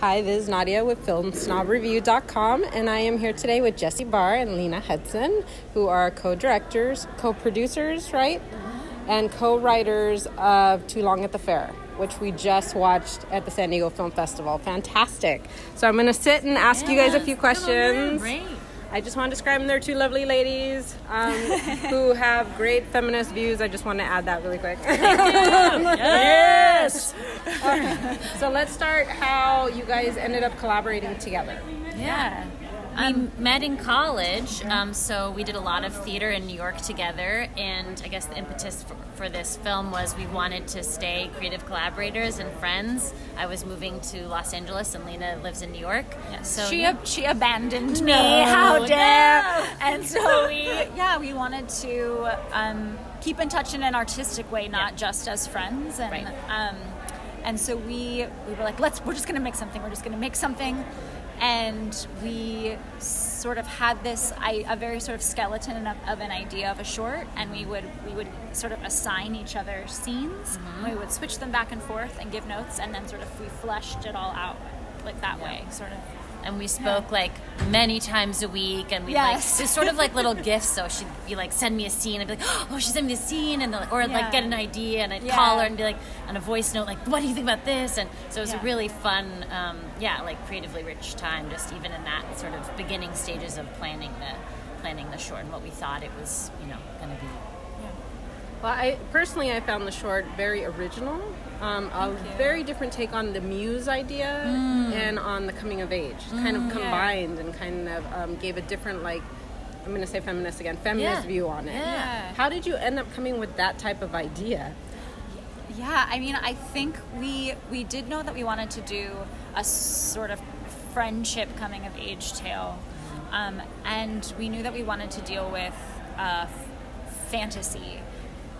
Hi, this is Nadia with FilmSnobReview.com, and I am here today with Jessie Barr and Lena Hudson, who are co-directors, co-producers, right, and co-writers of Too Long at the Fair, which we just watched at the San Diego Film Festival. Fantastic! So I'm going to sit and ask you guys a few questions. I just want to describe them. They're two lovely ladies um, who have great feminist views. I just want to add that really quick. Yes. So let's start how you guys ended up collaborating together. Yeah. We met in college, um, so we did a lot of theater in New York together. And I guess the impetus for, for this film was we wanted to stay creative collaborators and friends. I was moving to Los Angeles, and Lena lives in New York. So she ab- she abandoned me. No, How dare! no. And so we yeah we wanted to um, keep in touch in an artistic way, not just as friends. And Right. And so we we were like let's we're just gonna make something. We're just gonna make something. And we sort of had this I, a very sort of skeleton of, of an idea of a short, and we would we would sort of assign each other scenes. Mm-hmm. We would switch them back and forth and give notes, and then sort of we fleshed it all out like that way, sort of. And we spoke like many times a week and we Yes. like just sort of like little gifts so she'd be like send me a scene i'd be like oh she sent me a scene and the, or Yeah. like get an idea and i'd Yeah. call her and be like on a voice note like what do you think about this and so it was Yeah. a really fun um, yeah like creatively rich time just even in that sort of beginning stages of planning the planning the short and what we thought it was you know going to be Well, I personally I found the short very original, um, a very different take on the muse idea and on the coming of age. Kind of combined and kind of um, gave a different like. I'm going to say feminist again, feminist Yeah. view on it. Yeah. How did you end up coming with that type of idea? Yeah, I mean, I think we we did know that we wanted to do a sort of friendship coming of age tale, um, and we knew that we wanted to deal with uh, fantasy,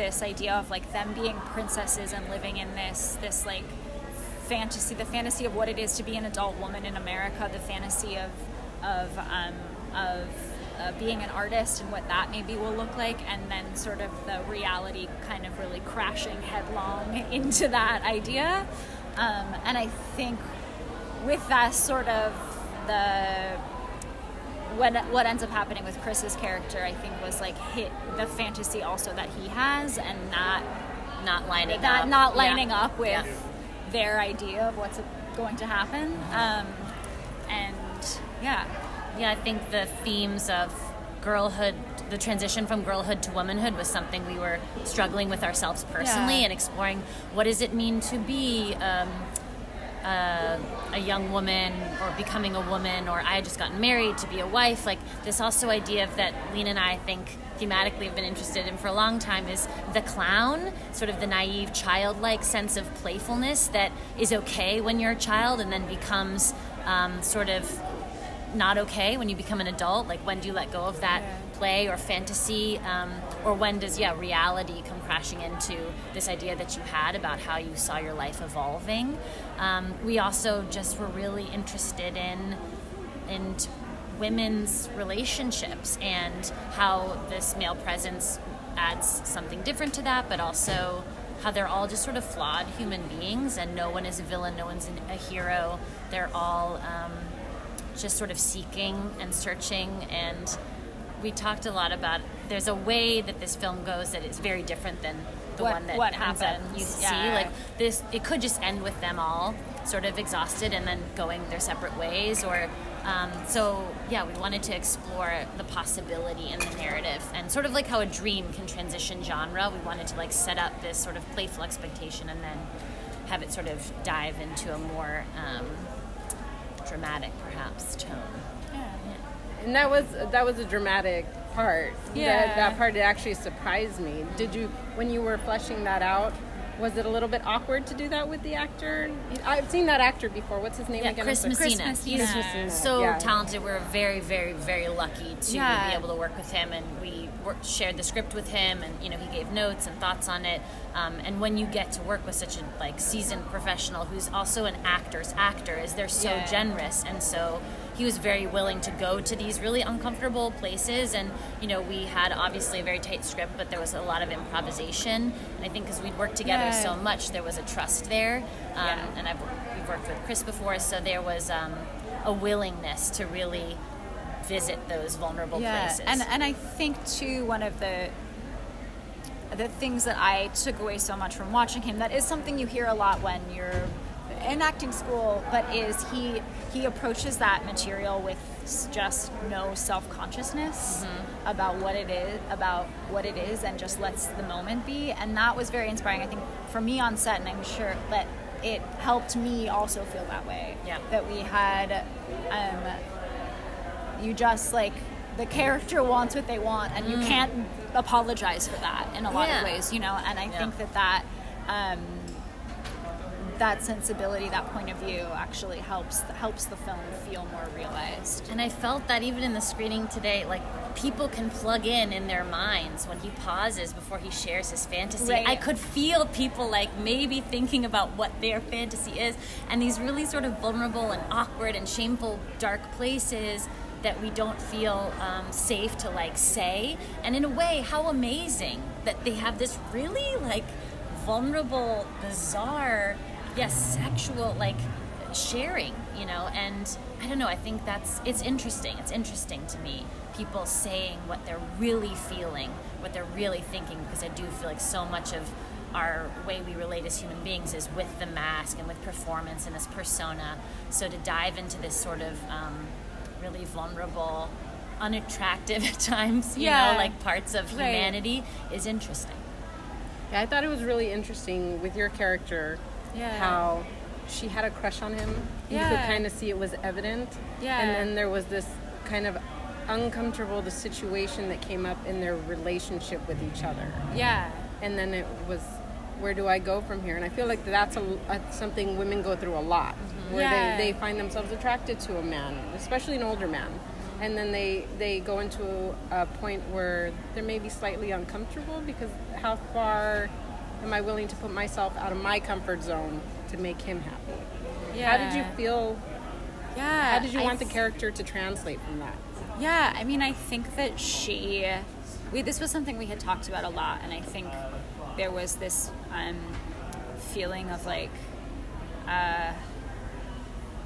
this idea of like them being princesses and living in this this like fantasy, the fantasy of what it is to be an adult woman in America, the fantasy of of um, of uh, being an artist and what that maybe will look like, and then sort of the reality kind of really crashing headlong into that idea. Um, and I think with that sort of the what what ends up happening with Chris's character, I think was like hit the fantasy also that he has, and not not lining not up not Yeah. lining up with Yeah. their idea of what's going to happen. Um, and yeah, Yeah, I think the themes of girlhood, the transition from girlhood to womanhood was something we were struggling with ourselves personally Yeah. and exploring what does it mean to be um, uh, a young woman or becoming a woman or I had just gotten married to be a wife. Like this also idea of that Lena and I, I think thematically have been interested in for a long time is the clown, sort of the naive childlike sense of playfulness that is okay when you're a child and then becomes um, sort of not okay when you become an adult? Like, when do you let go of that play or fantasy? Um, or when does, yeah, reality come crashing into this idea that you had about how you saw your life evolving? Um, we also just were really interested in, in women's relationships and how this male presence adds something different to that, but also how they're all just sort of flawed human beings and no one is a villain, no one's an- a hero. They're all. Um, just sort of seeking and searching and we talked a lot about there's a way that this film goes that is very different than the What- one that what up happens, you see yeah. like this it could just end with them all sort of exhausted and then going their separate ways or um, so yeah we wanted to explore the possibility in the narrative and sort of like how a dream can transition genre. We wanted to like set up this sort of playful expectation and then have it sort of dive into a more um, dramatic perhaps tone Yeah, And that was that was a dramatic part. Yeah. That, that part actually surprised me. Did you when you were fleshing that out? Was it a little bit awkward to do that with the actor? I've seen that actor before. What's his name Yeah, again? Chris. Messina. Messina. He's Messina. so Yeah. talented. We're very, very, very lucky to Yeah. be able to work with him, and we worked, shared the script with him, and you know he gave notes and thoughts on it. Um, and when you get to work with such a like seasoned professional who's also an actor's actor, is they're so Yeah. generous, and so he was very willing to go to these really uncomfortable places. And you know we had obviously a very tight script, but there was a lot of improvisation. And I think because we'd worked together Yeah. so much, there was a trust there. Um, Yeah. And I've we've worked with Chris before, so there was um, a willingness to really visit those vulnerable places. and and I think too one of the the things that I took away so much from watching him that is something you hear a lot when you're in acting school, but is he he approaches that material with just no self consciousness about what it is about what it is, and just lets the moment be, and that was very inspiring. I think for me on set, and I'm sure that it helped me also feel that way. Yeah. that we had. Um, you just like the character wants what they want and you can't apologize for that in a lot Mm. Yeah. of ways you know and i Yeah. think that that um, that sensibility that point of view actually helps helps the film feel more realized And I felt that even in the screening today, like people can plug in in their minds when he pauses before he shares his fantasy. Right. I could feel people like maybe thinking about what their fantasy is, and these really sort of vulnerable and awkward and shameful, dark places that we don't feel um, safe to like say. And in a way, how amazing that they have this really like vulnerable, bizarre, yes, sexual like sharing, you know, and I don't know, I think that's it's interesting. It's interesting to me people saying what they're really feeling, what they're really thinking because I do feel like so much of our way we relate as human beings is with the mask and with performance and this persona. So to dive into this sort of um, really vulnerable, unattractive at times, you Yeah. know, like parts of Right. humanity is interesting. Yeah, I thought it was really interesting with your character Yeah. how she had a crush on him. You could kind of see it was evident. Yeah. And then there was this kind of uncomfortable the situation that came up in their relationship with each other. yeah And then it was where do I go from here? And I feel like that's a, a something women go through a lot, mm-hmm. where Yeah. they, they find themselves attracted to a man, especially an older man, and then they they go into a point where they're maybe slightly uncomfortable because how far am I willing to put myself out of my comfort zone to make him happy? yeah How did you feel? yeah How did you I want the character to translate from that? Yeah, I mean, I think that she, we this was something we had talked about a lot, and I think there was this um, feeling of like, uh,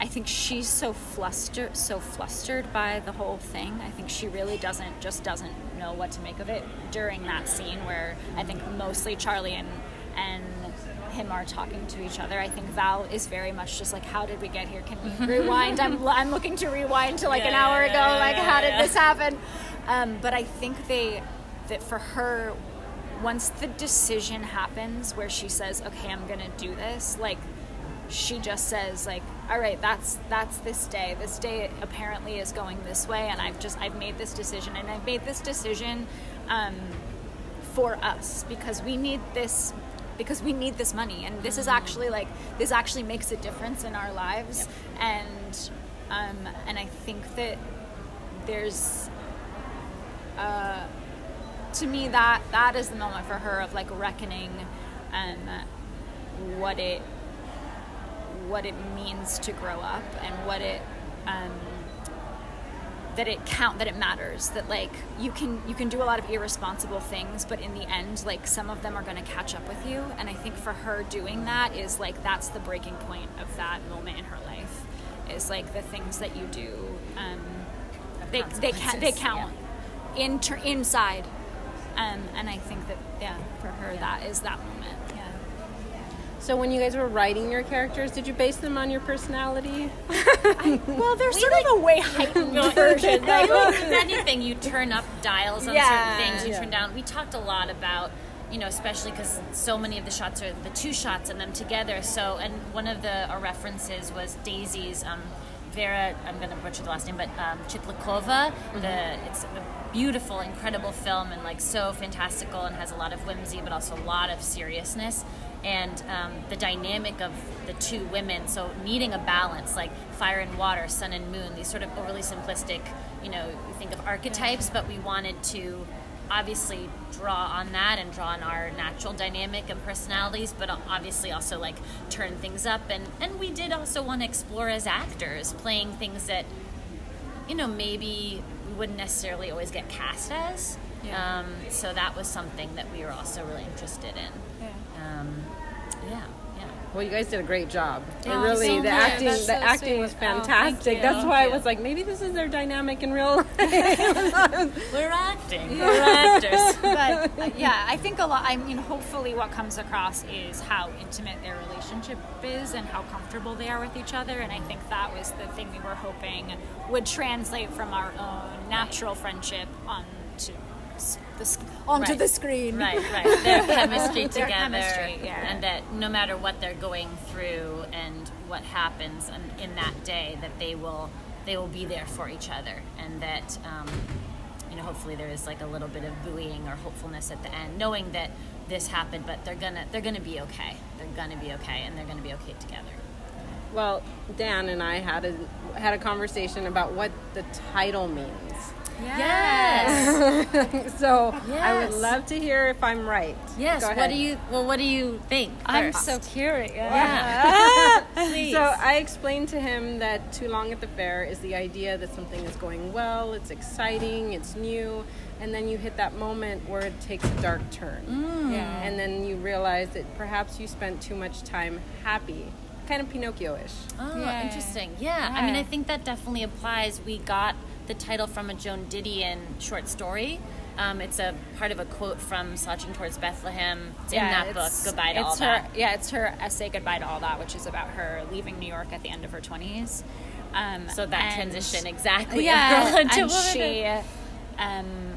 I think she's so flustered, so flustered by the whole thing. I think she really doesn't, just doesn't know what to make of it during that scene where I think mostly Charlie and and him are talking to each other. I think Val is very much just like, how did we get here? Can we rewind? I'm, I'm looking to rewind to like an hour yeah, ago. yeah, like, yeah, how did yeah. this happen? Um, but I think they, that for her, once the decision happens where she says, okay, I'm gonna do this, like, she just says like all right that's that's this day. This day apparently is going this way and i've just i've made this decision and i've made this decision um, for us because we need this because we need this money and this is actually like this actually makes a difference in our lives and um, and i think that there's uh, to me that that is the moment for her of like reckoning um, what it what it means to grow up and what it um, that it count that it matters that like you can you can do a lot of irresponsible things but in the end like some of them are going to catch up with you. And i think for her doing that is like that's the breaking point of that moment in her life is like the things that you do um, they they can they count inter- inside. Um, and i think that yeah for her that is that moment. yeah So when you guys were writing your characters, did you base them on your personality? well there's sort of a way heightened version I like, think with anything, you turn up dials on Yeah. certain things. You Yeah. turn down. We talked a lot about, you know, especially because so many of the shots are the two shots and them together. So, and one of the our references was Daisies um, Vera. I'm going to butcher the last name, but um, Chitlikova. The it's a beautiful, incredible film and like so fantastical and has a lot of whimsy, but also a lot of seriousness. And um, the dynamic of the two women, so needing a balance, like fire and water, sun and moon, these sort of overly simplistic, you know, you think of archetypes, but we wanted to obviously draw on that and draw on our natural dynamic and personalities, but obviously also like turn things up. And, and we did also want to explore as actors, playing things that, you know, maybe we wouldn't necessarily always get cast as. Yeah. Um, so that was something that we were also really interested in. Yeah. Um, yeah, yeah. Well, you guys did a great job. Thank It you really, so the much. acting, That's the so acting sweet. was Oh, fantastic. you. That's why I was like, maybe this is their dynamic in real life. We're acting. We're actors. but uh, yeah, I think a lot. I mean, hopefully, what comes across is how intimate their relationship is and how comfortable they are with each other. And I think that was the thing we were hoping would translate from our own natural friendship onto s- the sc- onto Right. the screen. Right, right. Their chemistry Their together, chemistry, yeah. and that no matter what they're going through and what happens in, in that day, that they will they will be there for each other, and that um, you know hopefully there is like a little bit of buoying or hopefulness at the end, knowing that this happened, but they're gonna they're gonna be okay. They're gonna be okay, and they're gonna be okay together. well, Dan and I had a had a conversation about what the title means. Yes, so I would love to hear if I'm right. yes. What do you well? What do you think? I'm so curious. yeah. Please. So I explained to him that Too Long at the Fair is the idea that something is going well, it's exciting, it's new, and then you hit that moment where it takes a dark turn. Mm. Yeah. And then you realize that perhaps you spent too much time happy. Kind of Pinocchio-ish. Oh, Yeah. interesting. Yeah. I mean, I think that definitely applies. We got the title from a Joan Didion short story. Um, it's a part of a quote from Slouching Towards Bethlehem. It's in that book, Goodbye to All her, That. Yeah, it's her essay "Goodbye to All That," which is about her leaving New York at the end of her twenties. Um, So that and- transition exactly. yeah, of girl into and she, um,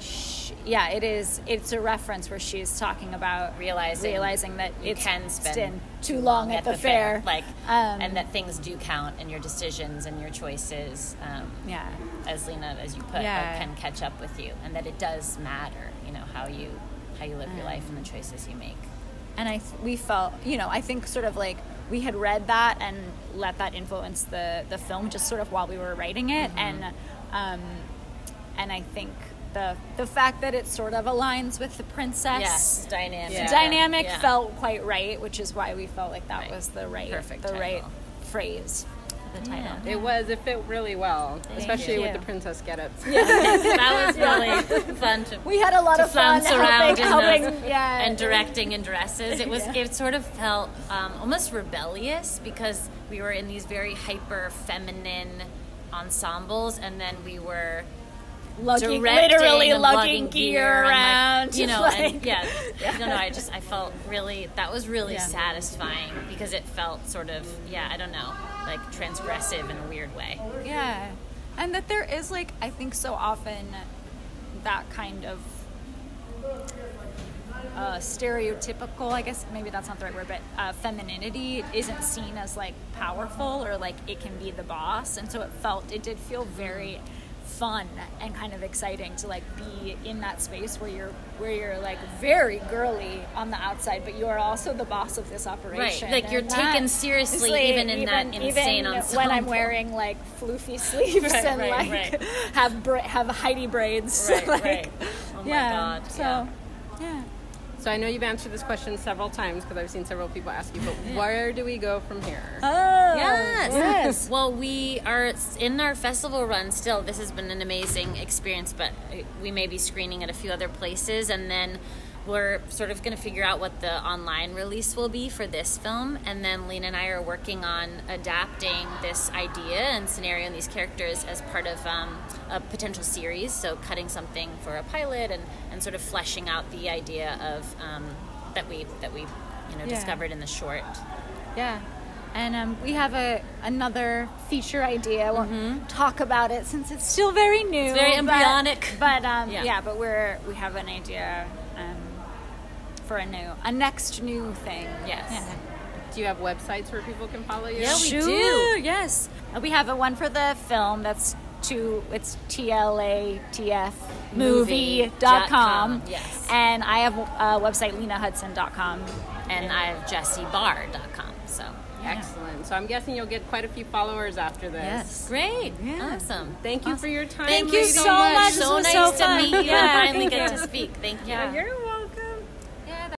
she, yeah, it is. It's a reference where she's talking about Realizing realizing that you it's can spend too long at, the, fair. like, Um, and that things do count, and your decisions and your choices. Um, yeah, as Lena, as you put, Yeah. can catch up with you, and that it does matter. You know how you how you live your life and the choices you make. and I th- we felt you know I think sort of like we had read that and let that influence the the film just sort of while we were writing it Mm-hmm. and um, and I think the the fact that it sort of aligns with the princess Yes, dynamic. Yeah. dynamic Yeah. felt quite right which is why we felt like that Right. was the right Perfect the title. right phrase the title It was. It fit really well, especially with the princess get-ups. that was really fun to we had a lot of fun flounce around helping, in helping those yeah and directing in dresses. It was it sort of felt um, almost rebellious because we were in these very hyper feminine ensembles, and then we were lugging, literally lugging lugging gear and, like, around you know, like- and yeah, I don't know. I just I felt really that was really Yeah. satisfying because it felt sort of yeah, I don't know, like transgressive in a weird way. Yeah. And that there is like I think so often that kind of uh, stereotypical, I guess maybe that's not the right word, but uh, femininity isn't seen as like powerful or like it can be the boss. And so it felt, it did feel very fun and kind of exciting to like be in that space where you're where you're like very girly on the outside but you are also the boss of this operation Right, like, you're And taken seriously like, even in that insane even when I'm wearing like floofy sleeves Right, and right, like have bra- have Heidi braids. Right, like, right. Oh my yeah. God, So yeah. yeah. So I know you've answered this question several times because I've seen several people ask you, but where do we go from here? Oh Yes. yes. Well, we are in our festival run still. This has been an amazing experience, but uh, we may be screening at a few other places, and then we're sort of going to figure out what the online release will be for this film. And then Lena and I are working on adapting this idea and scenario and these characters as part of um, a potential series. So, cutting something for a pilot and, and sort of fleshing out the idea of um, that we that we you know Yeah. discovered in the short. Yeah. And um, we have a another feature idea. We'll talk about it since it's still very new. Mm-hmm. very embryonic. But, um, Yeah. yeah. but we're we have an idea for a new a next new thing. Yes. Yeah. Do you have websites where people can follow you? Yeah, we Sure, do. Yes, Uh, we have a one for the film. That's to it's T L A T F movie dot com. Yes. and I have a website lenahudson.com. and I have jessiebarr.com. So Excellent. So I'm guessing you'll get quite a few followers after this. Yes. great, Yeah. awesome. Thank you for your time. Thank you ladies. so much. This So nice so to meet you Yeah, and finally get to speak. Thank you. Yeah. You're